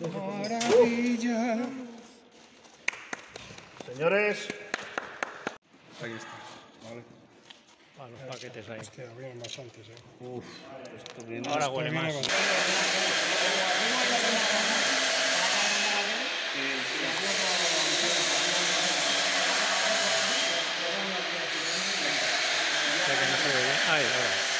Maravilla. Señores. Ahí está. Vale. Ah, los paquetes ahí. Hostia, vienen más antes, eh. Uf, esto viene Ahora huele más. más. Ahí, ahora.